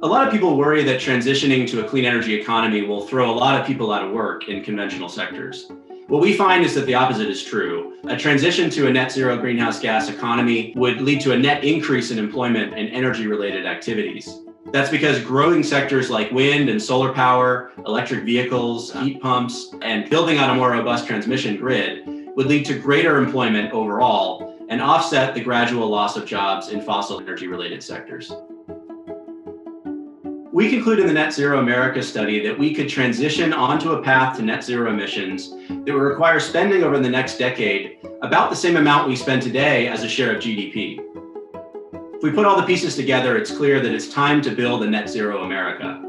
A lot of people worry that transitioning to a clean energy economy will throw a lot of people out of work in conventional sectors. What we find is that the opposite is true. A transition to a net zero greenhouse gas economy would lead to a net increase in employment and energy related activities. That's because growing sectors like wind and solar power, electric vehicles, heat pumps, and building out a more robust transmission grid would lead to greater employment overall and offset the gradual loss of jobs in fossil energy related sectors. We conclude in the Net Zero America study that we could transition onto a path to net zero emissions that would require spending over the next decade about the same amount we spend today as a share of GDP. If we put all the pieces together, it's clear that it's time to build a net zero America.